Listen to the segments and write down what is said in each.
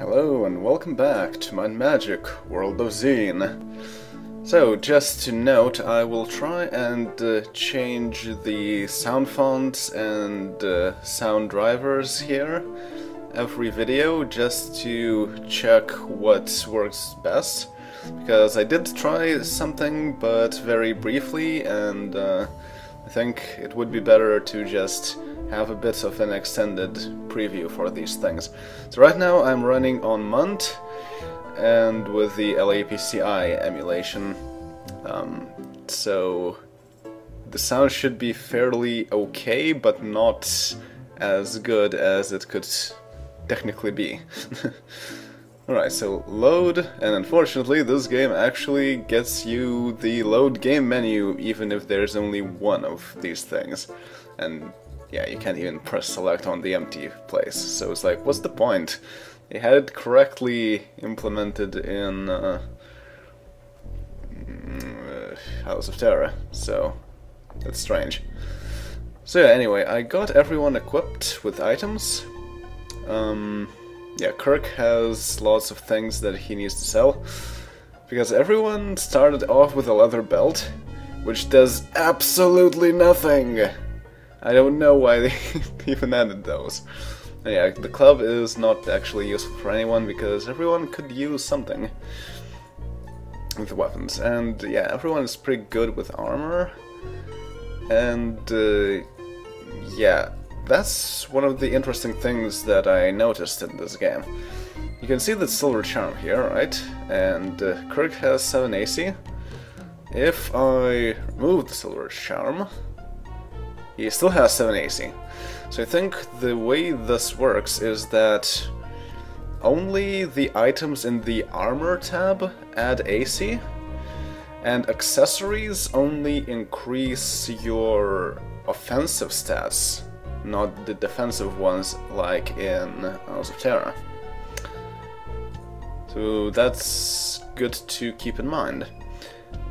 Hello and welcome back to my magic World of Xeen. So, just to note, I will try and uh, change the sound fonts and uh, sound drivers here every video just to check what works best. Because I did try something, but very briefly, and uh, I think it would be better to just have a bit of an extended preview for these things. So right now I'm running on Munt and with the LAPC-I emulation. Um, so the sound should be fairly okay, but not as good as it could technically be. Alright, so load, and unfortunately this game actually gets you the load game menu even if there's only one of these things. And yeah, you can't even press select on the empty place. So it's like, what's the point? They had it correctly implemented in uh, mm, Isles of Terra, so that's strange. So yeah, anyway, I got everyone equipped with items. Um, yeah, Kirk has lots of things that he needs to sell. Because everyone started off with a leather belt, which does absolutely nothing. I don't know why they even added those. yeah, the club is not actually useful for anyone because everyone could use something with weapons. And yeah, everyone is pretty good with armor. And uh, yeah, that's one of the interesting things that I noticed in this game. You can see the silver charm here, right? And uh, Kirk has 7 AC. If I remove the silver charm, he still has 7 AC. So I think the way this works is that only the items in the armor tab add AC, and accessories only increase your offensive stats not the defensive ones like in Isles of Terra. So that's good to keep in mind.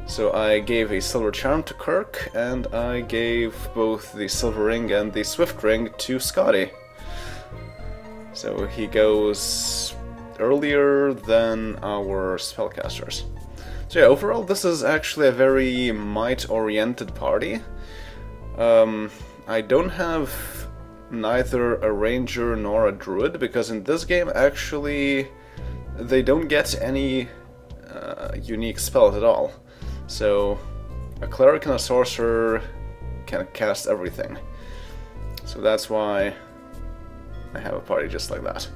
So I gave a silver charm to Kirk, and I gave both the silver ring and the swift ring to Scotty. So he goes earlier than our spellcasters. So yeah, overall this is actually a very might-oriented party. Um, I don't have neither a ranger nor a druid, because in this game actually they don't get any uh, unique spells at all. So a cleric and a sorcerer can cast everything. So that's why I have a party just like that.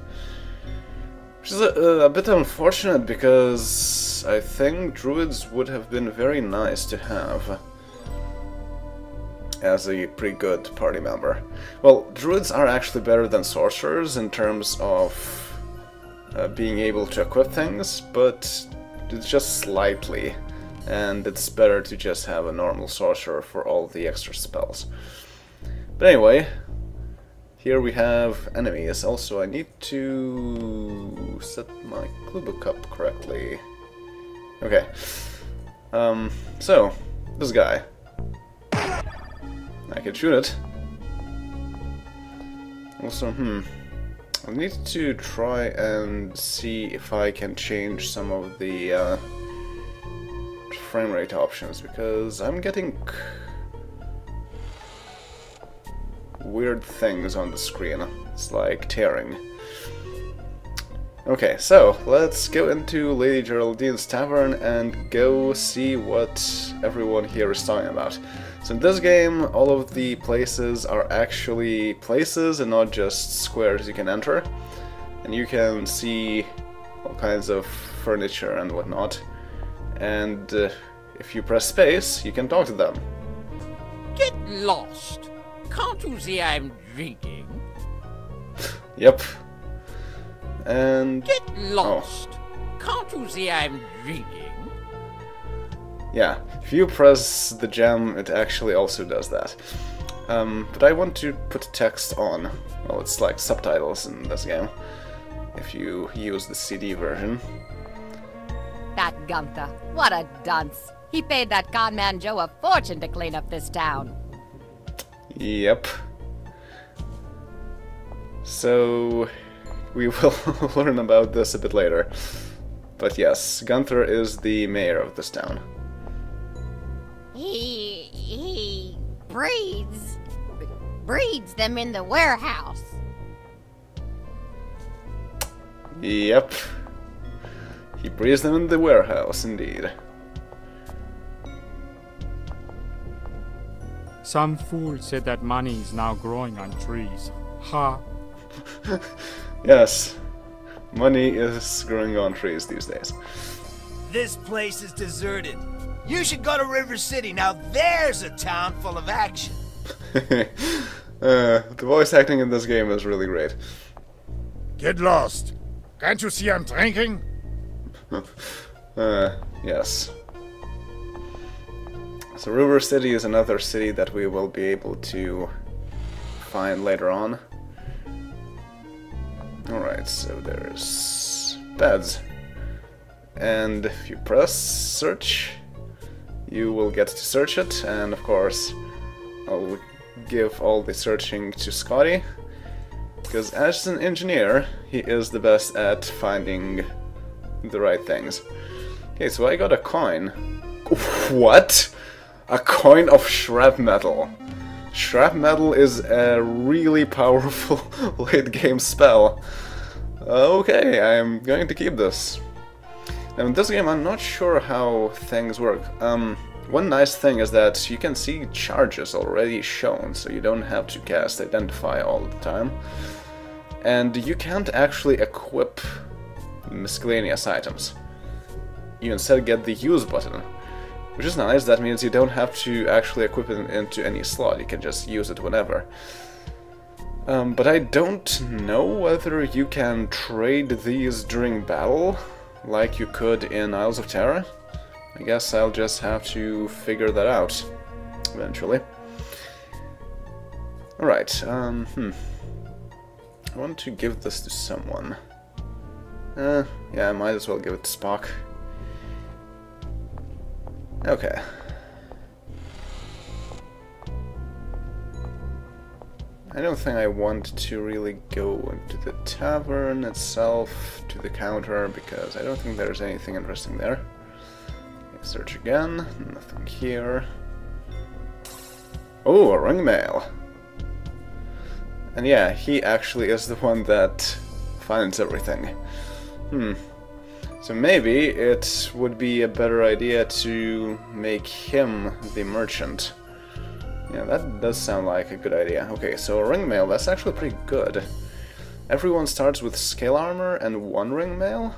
Which is a, a, bit unfortunate because I think druids would have been very nice to have as a pretty good party member. Well, druids are actually better than sorcerers in terms of uh, being able to equip things, but it's just slightly, and it's better to just have a normal sorcerer for all the extra spells. But anyway, here we have enemies. Also, I need to set my clue book up correctly. Okay. Um, so, this guy. I can shoot it. Also, hmm. I need to try and see if I can change some of the uh, frame rate options because I'm getting weird things on the screen. It's like tearing. Okay, so let's go into Lady Geraldine's tavern and go see what everyone here is talking about. So in this game, all of the places are actually places and not just squares you can enter. And you can see all kinds of furniture and whatnot. And uh, if you press space, you can talk to them. Get lost! Can't you see I'm drinking? yep, and... Get lost! Oh. Can't you see I'm drinking? Yeah, if you press the gem, it actually also does that. Um, but I want to put text on. Well, it's like subtitles in this game, if you use the CD version. That Gunther, what a dunce! He paid that con man Joe a fortune to clean up this town. Yep. So, we will learn about this a bit later. But yes, Gunther is the mayor of this town. He he breeds breeds them in the warehouse. Yep. He breeds them in the warehouse, indeed. Some fool said that money is now growing on trees. Ha. Yes, money is growing on trees these days. This place is deserted. You should go to River City. Now there's a town full of action. uh, the voice acting in this game is really great. Get lost. Can't you see I'm drinking? Uh, yes. So River City is another city that we will be able to find later on. Alright, so there's beds. And if you press search, you will get to search it, and of course, I'll give all the searching to Scotty. Because as an engineer, he is the best at finding the right things. Okay, so I got a coin. What? A coin of shrapmetal. Shrapmetal is a really powerful late game spell. Okay, I'm going to keep this. Now in this game I'm not sure how things work. Um, one nice thing is that you can see charges already shown, so you don't have to cast Identify all the time. And you can't actually equip miscellaneous items. You instead get the use button, which is nice, that means you don't have to actually equip it into any slot, you can just use it whenever. Um, but I don't know whether you can trade these during battle, like you could in Isles of Terra. I guess I'll just have to figure that out, eventually. Alright, um, hmm. I want to give this to someone. Uh, yeah, I might as well give it to Spock. Okay. I don't think I want to really go into the tavern itself, to the counter, because I don't think there's anything interesting there. Search again, nothing here. Oh, a ring mail! And yeah, he actually is the one that finds everything. Hmm. So maybe it would be a better idea to make him the merchant. Yeah, that does sound like a good idea. Okay, so ring mail, that's actually pretty good. Everyone starts with scale armor and one ring mail.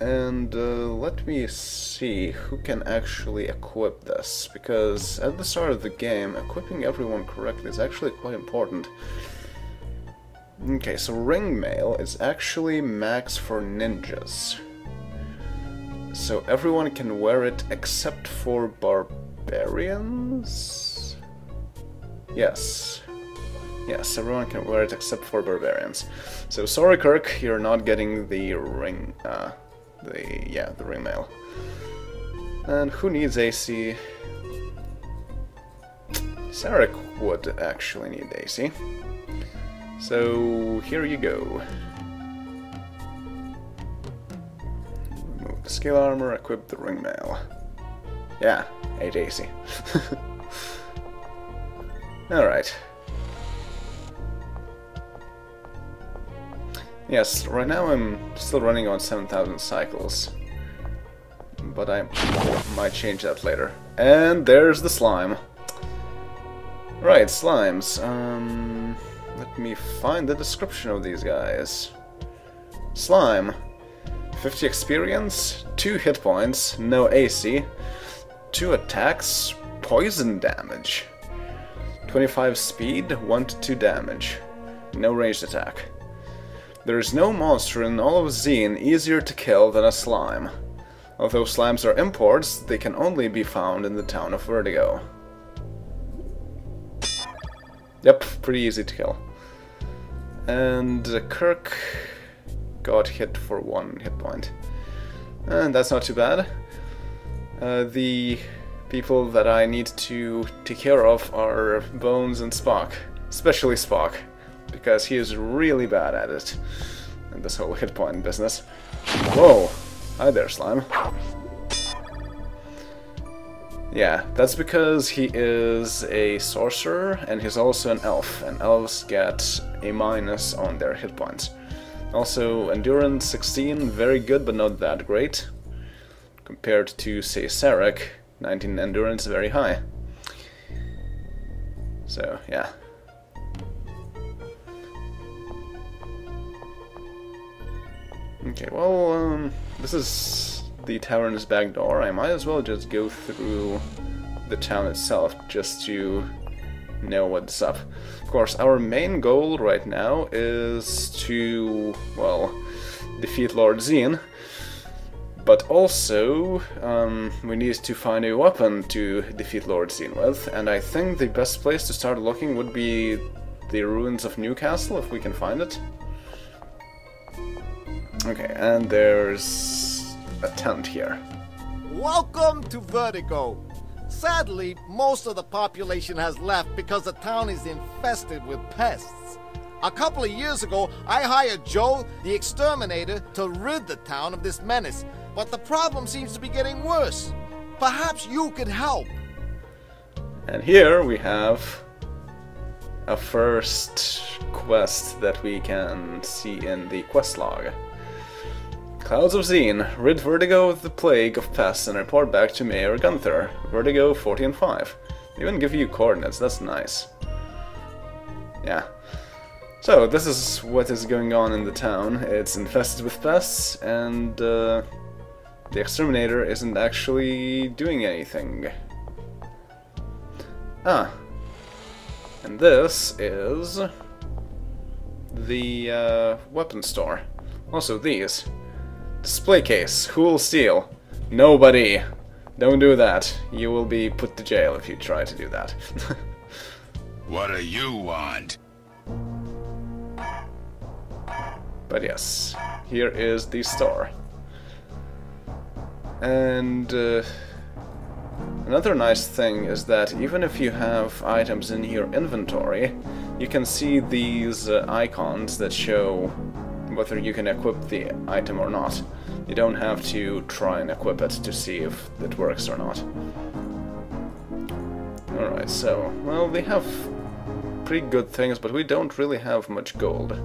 And uh, let me see who can actually equip this, because at the start of the game, equipping everyone correctly is actually quite important. Okay, so ring mail is actually max for ninjas. So everyone can wear it except for barbarians? Yes. Yes, everyone can wear it except for barbarians. So sorry Kirk, you're not getting the ring, uh, the, yeah, the ring mail. And who needs AC? Sarek would actually need AC. So here you go. Remove the scale armor, equip the ring mail. Yeah, 8 AC. Alright. Yes, right now I'm still running on 7,000 cycles. But I might change that later. And there's the slime. Right, slimes. Um, let me find the description of these guys. Slime. 50 experience, 2 hit points, no AC, 2 attacks, poison damage. 25 speed, 1 to 2 damage. No ranged attack. There is no monster in all of Xeen easier to kill than a slime. Although slimes are imports, they can only be found in the town of Vertigo. Yep, pretty easy to kill. And uh, Kirk got hit for one hit point. And that's not too bad. Uh, the people that I need to take care of are Bones and Spock. Especially Spock. because he is really bad at it. In this whole hit point business. Whoa! Hi there, Slime. Yeah, that's because he is a sorcerer and he's also an elf, and elves get a minus on their hit points. Also, endurance 16, very good but not that great. Compared to, say, Sarek, 19 endurance, very high. So, yeah. Okay, well, um, this is the tavern's back door. I might as well just go through the town itself just to know what's up. Of course, our main goal right now is to, well, defeat Lord Xeen. But also, um, we need to find a weapon to defeat Lord Xeen with, and I think the best place to start looking would be the ruins of Newcastle, if we can find it. Okay, and there's a tent here. Welcome to Vertigo. Sadly, most of the population has left because the town is infested with pests. A couple of years ago, I hired Joe, the exterminator, to rid the town of this menace, but the problem seems to be getting worse. Perhaps you could help. And here we have a first quest that we can see in the quest log. Clouds of Xeen, rid Vertigo of the plague of pests and report back to Mayor Gunther. Vertigo 14-5. They even give you coordinates, that's nice. Yeah. So, this is what is going on in the town. It's infested with pests, and uh, the exterminator isn't actually doing anything. Ah. And this is the uh, weapon store. Also these. Display case. Who will steal? Nobody. Don't do that. You will be put to jail if you try to do that. What do you want? But yes, here is the store. And uh, another nice thing is that even if you have items in your inventory, you can see these uh, icons that show whether you can equip the item or not. You don't have to try and equip it to see if it works or not. Alright, so, well, we have pretty good things, but we don't really have much gold.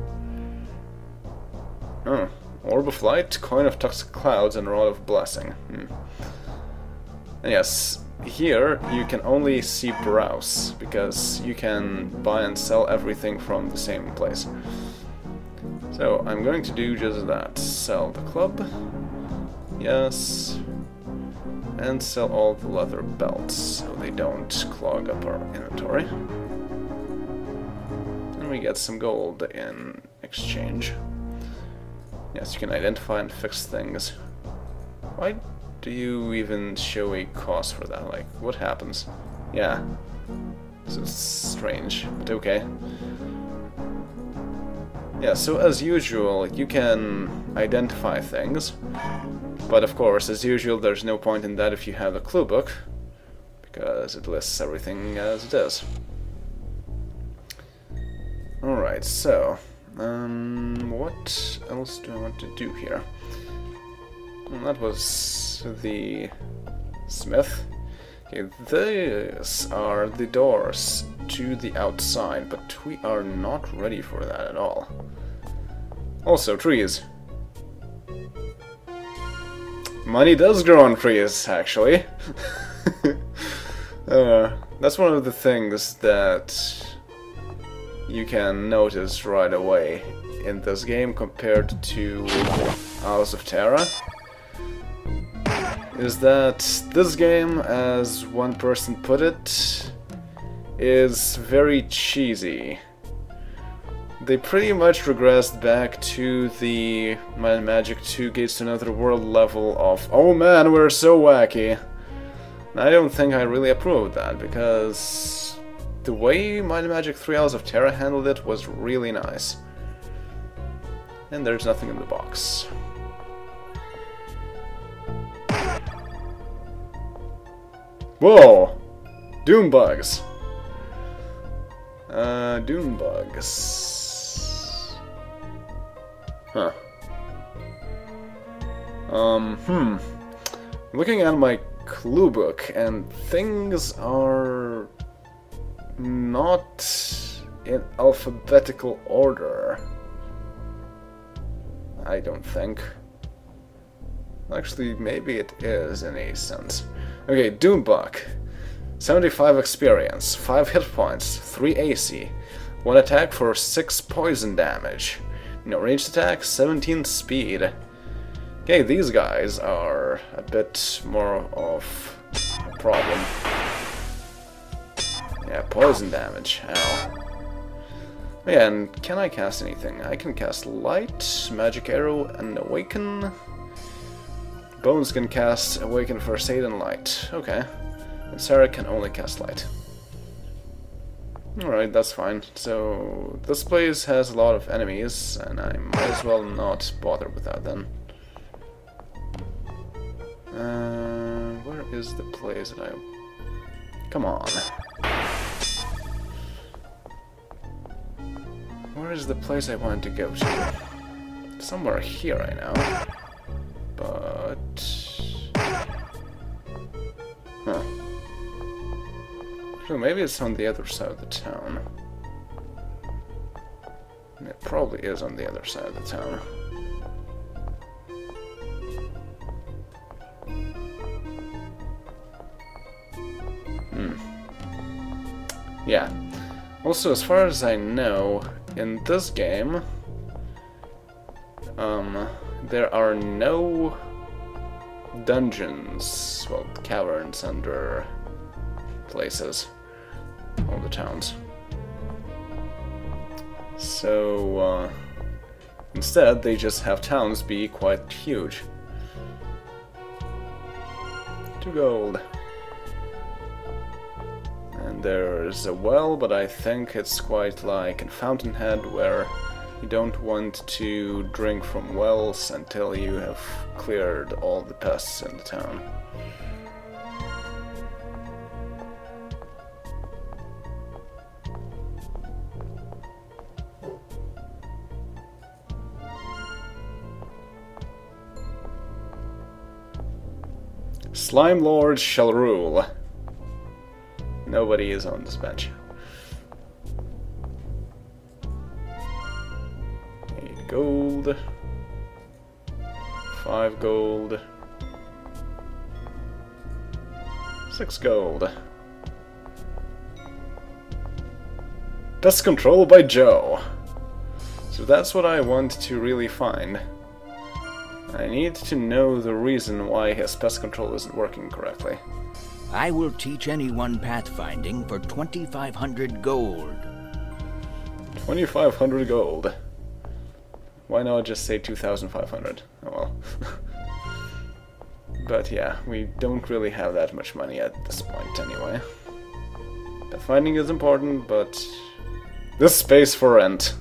Oh, Orb of Light, Coin of Toxic Clouds, and Rod of Blessing. Hmm. And yes, here you can only see browse, because you can buy and sell everything from the same place. So I'm going to do just that. Sell the club. Yes. And sell all the leather belts so they don't clog up our inventory. And we get some gold in exchange. Yes, you can identify and fix things. Why do you even show a cost for that? Like, what happens? Yeah. This is strange, but okay. Yeah, so as usual, you can identify things, but of course, as usual, there's no point in that if you have a clue book, because it lists everything as it is. Alright, so, um, what else do I want to do here? Well, that was the smith. Okay, these are the doors to the outside, but we are not ready for that at all. Also, trees. Money does grow on trees, actually. uh, that's one of the things that you can notice right away in this game compared to Isles of Terra is that this game, as one person put it, is very cheesy. They pretty much regressed back to the Might and Magic 2 Gates to Another World level of, oh man, we're so wacky. I don't think I really approve of that, because the way Might and Magic 3 Isles of Terra handled it was really nice. And there's nothing in the box. Whoa! Doom bugs. Uh, doom bugs. Huh. Um, hmm. Looking at my clue book, and things are not in alphabetical order. I don't think. Actually, maybe it is in a sense. Okay, Doombug. 75 experience, 5 hit points, 3 AC, 1 attack for 6 poison damage. No ranged attack, 17 speed. Okay, these guys are a bit more of a problem. Yeah, poison damage. Ow. Yeah, and can I cast anything? I can cast Light, Magic Arrow, and Awaken. Bones can cast Awaken First Aid and Light. Okay. And Sarah can only cast Light. Alright, that's fine. So, this place has a lot of enemies, and I might as well not bother with that then. Uh, where is the place that I... Come on. Where is the place I wanted to go to? Somewhere here, I know. But... Huh. So maybe it's on the other side of the town. It probably is on the other side of the town. Hmm. Yeah. Also, as far as I know, in this game, um, there are no dungeons, well, caverns under places, all the towns. So, uh, instead, they just have towns be quite huge. Two gold. And there's a well, but I think it's quite like in Fountainhead, where you don't want to drink from wells until you have cleared all the pests in the town. Slime Lords shall rule. Nobody is on this bench. Gold. Five gold. Six gold. Pest control by Joe. So that's what I want to really find. I need to know the reason why his pest control isn't working correctly. I will teach anyone pathfinding for 2,500 gold. 2500 gold. Why not just say 2500? Oh well. but yeah, we don't really have that much money at this point anyway. Pathfinding is important, but this space for rent.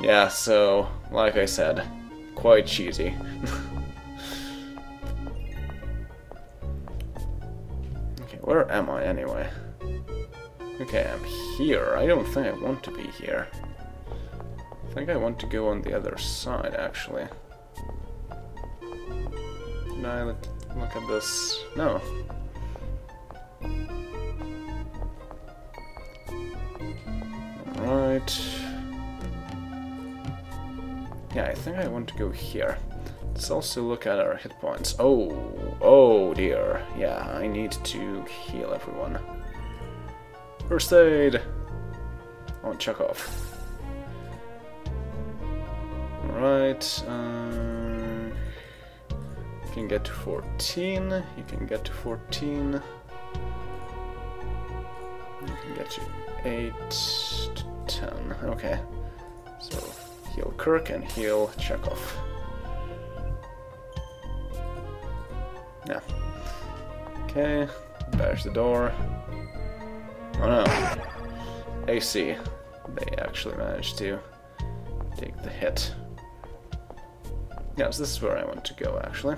Yeah, so, like I said, quite cheesy. okay, where am I anyway? Okay, I'm here. I don't think I want to be here. I think I want to go on the other side, actually. Can I look, look at this? No. Alright. Yeah, I think I want to go here. Let's also look at our hit points. Oh, oh dear. Yeah, I need to heal everyone. First aid! Oh, Chekhov. Alright, uh, you can get to 14, you can get to 14, you can get to 8 to 10, okay. So, heal Kirk and heal Chekhov. Yeah. Okay, bash the door. Oh no. AC. They actually managed to take the hit. Yes, this is where I want to go, actually.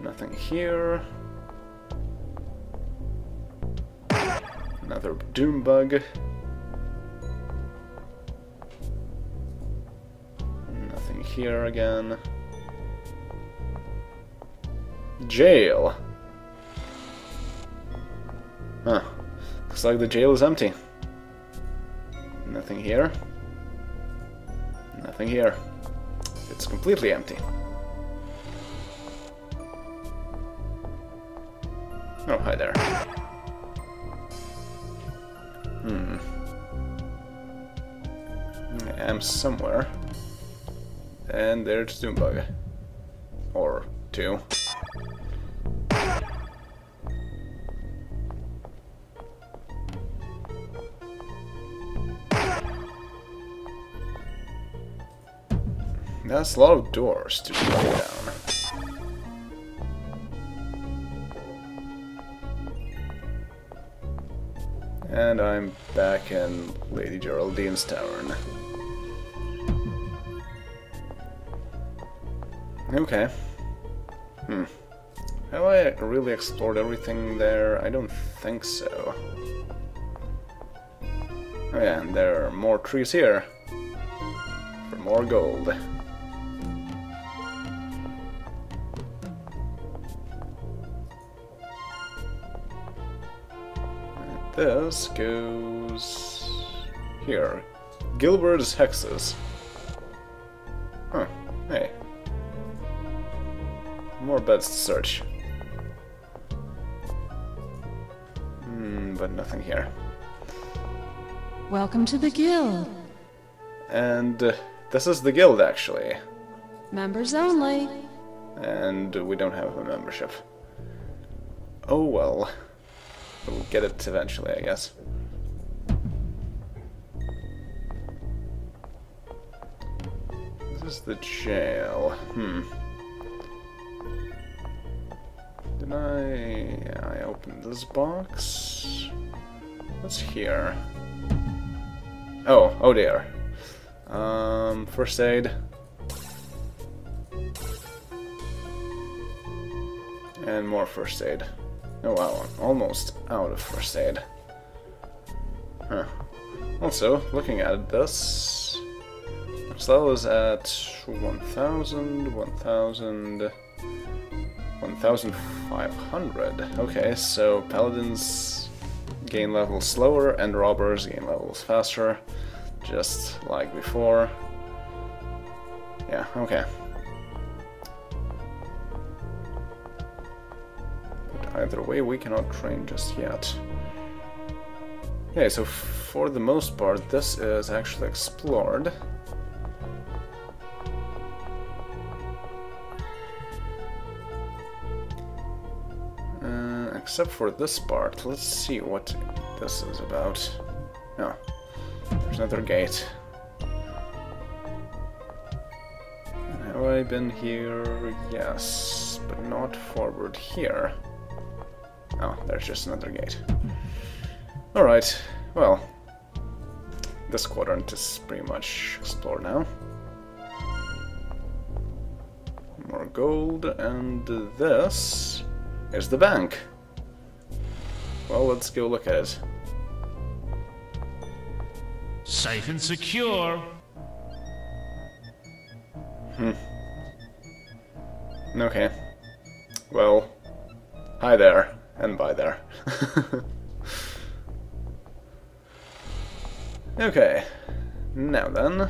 Nothing here. Another doom bug. Nothing here again. Jail. Huh. Looks like the jail is empty. Nothing here. Nothing here. It's completely empty. Oh, hi there. Hmm. I am somewhere. And there's Doombug. Or two. That's a lot of doors to break down. And I'm back in Lady Geraldine's tavern. Okay. Hmm. Have I really explored everything there? I don't think so. Oh yeah, and there are more trees here. For more gold. This goes here. Gilbert's Hexes. Huh. Hey. More beds to search. Hmm, but nothing here. Welcome to the guild. And uh, this is the guild, actually. Members only. And we don't have a membership. Oh well. We'll get it eventually, I guess. This is the jail. Hmm. Did I... I opened this box? What's here? Oh, oh dear. Um, first aid. And more first aid. Oh wow, almost out of first aid. Huh. Also, looking at this, Marcel is at 1000, 1000, 1500. Okay, so paladins gain levels slower and robbers gain levels faster, just like before. Yeah, okay. Either way, we cannot train just yet. Okay, so for the most part, this is actually explored. Uh, except for this part, let's see what this is about. Oh, there's another gate. Have I been here? Yes, but not forward here. Oh, there's just another gate. Alright, well, this quadrant is pretty much explored now. More gold, and this is the bank. Well, let's go look at it. Safe and secure. Hmm. Okay. Well, hi there and bye there. okay, now then,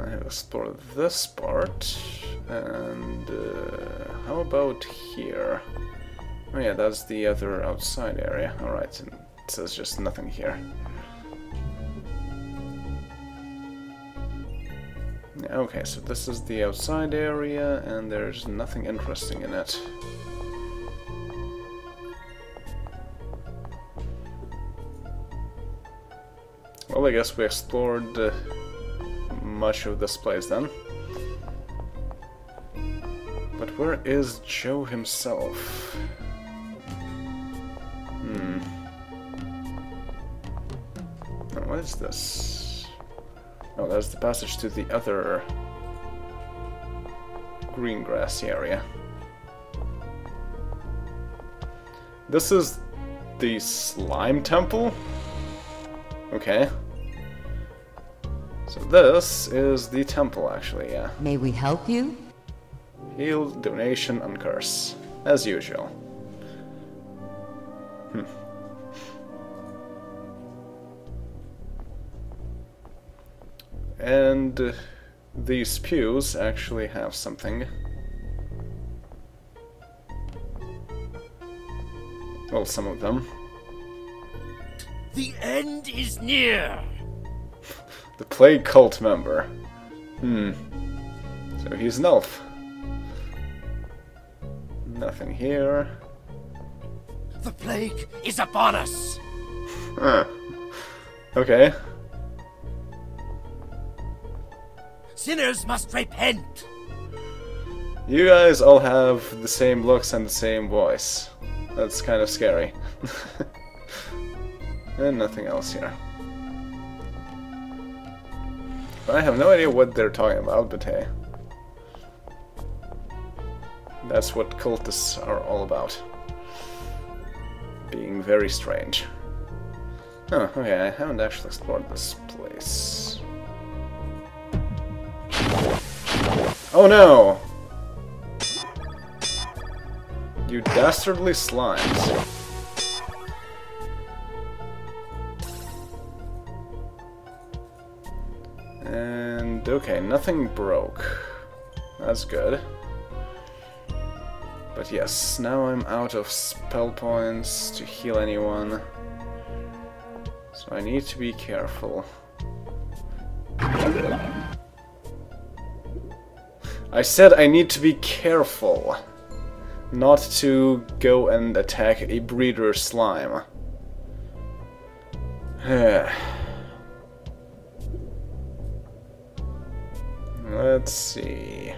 I have explored this part, and uh, how about here? Oh yeah, that's the other outside area. Alright, it says just nothing here. Okay, so this is the outside area, and there's nothing interesting in it. Well, I guess we explored uh, much of this place then. But where is Joe himself? Hmm. What is this? Oh, that's the passage to the other green grassy area. This is the slime temple? Okay. So this is the temple, actually, yeah. May we help you? Heal, donation, and curse. As usual. Hmm. And uh, these pews actually have something. Well, some of them. The end is near. The Plague Cult member. Hmm. So he's an elf. Nothing here. The plague is upon us. Huh. Okay. Sinners must repent. You guys all have the same looks and the same voice. That's kind of scary. and nothing else here. I have no idea what they're talking about, but hey. That's what cultists are all about. Being very strange. Oh, okay, I haven't actually explored this place. Oh no! You dastardly slimes. Okay, nothing broke. That's good. But yes, now I'm out of spell points to heal anyone. So I need to be careful. I said I need to be careful. Not to go and attack a breeder slime. Let's see.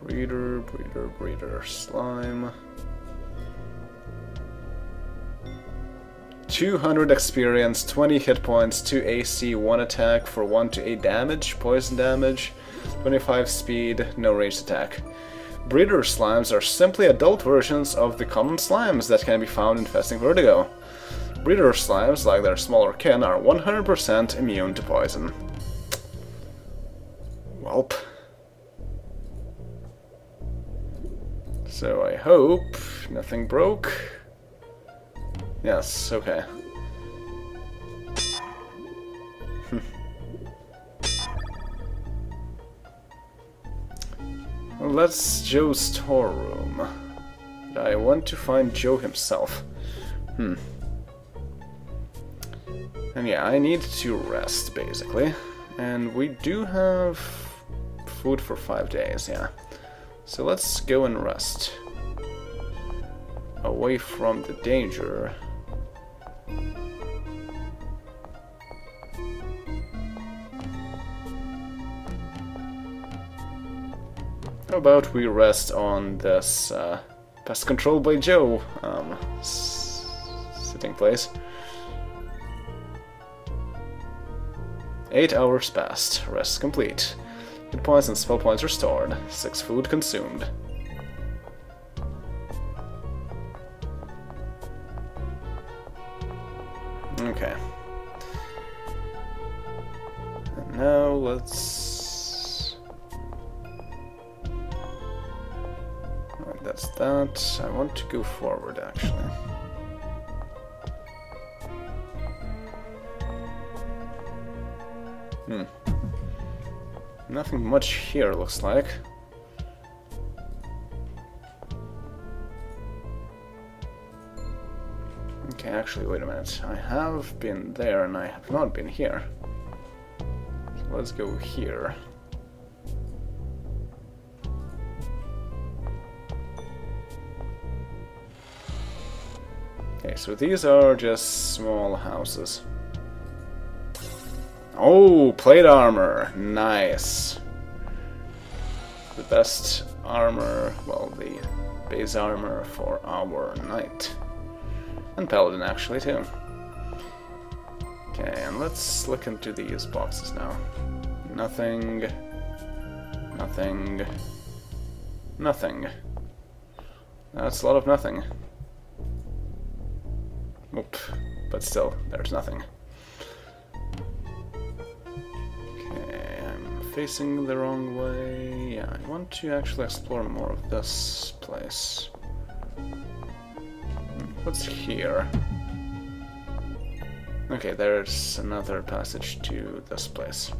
Breeder, breeder, breeder, slime. 200 experience, 20 hit points, 2 AC, 1 attack for 1 to 8 damage, poison damage, 25 speed, no ranged attack. Breeder slimes are simply adult versions of the common slimes that can be found infesting Vertigo. Breeder slimes, like their smaller kin, are 100% immune to poison. Welp. So I hope nothing broke. Yes, okay. that's Joe's storeroom. I want to find Joe himself. Hmm. And yeah, I need to rest, basically. And we do have food for five days, yeah. So let's go and rest. Away from the danger. How about we rest on this uh, Pest Control by Joe um, sitting place? Eight hours passed. Rest complete. Hit points and spell points restored. Six food consumed. Okay. And now let's... That's that. I want to go forward, actually. Nothing much here, looks like. Okay, actually, wait a minute. I have been there and I have not been here. So let's go here. Okay, so these are just small houses. Oh, plate armor. Nice. The best armor, well, the base armor for our knight. And paladin, actually, too. Okay, and let's look into these boxes now. Nothing. Nothing. Nothing. That's a lot of nothing. Oop. But still, there's nothing. Facing the wrong way. Yeah, I want to actually explore more of this place. Hmm, what's here? Okay, there's another passage to this place.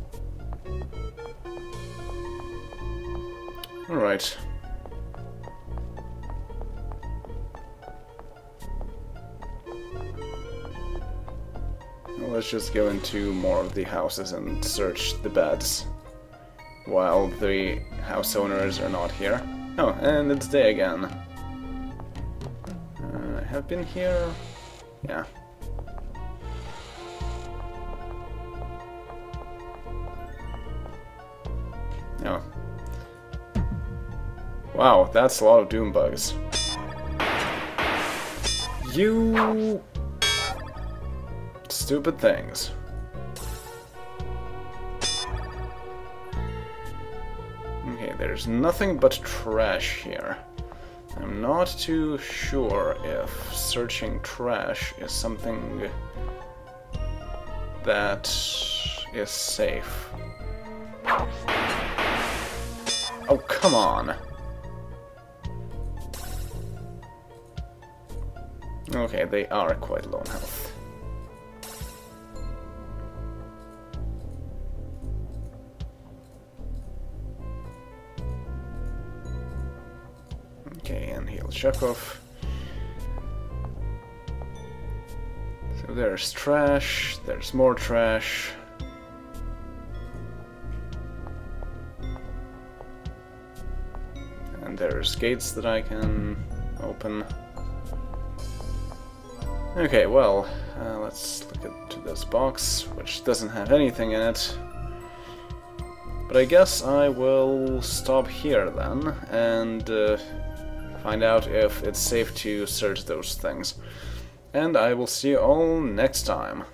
Alright. Let's just go into more of the houses and search the beds while the house owners are not here. Oh, and it's day again. Uh, I have been here. Yeah. Oh. Wow, that's a lot of doom bugs. You stupid things. There's nothing but trash here. I'm not too sure if searching trash is something that is safe. Oh, come on. Okay, they are quite low in health. Chekhov. So there's trash, there's more trash. And there's gates that I can open. Okay, well, uh, let's look at this box, which doesn't have anything in it. But I guess I will stop here then, and uh, find out if it's safe to search those things. And I will see you all next time.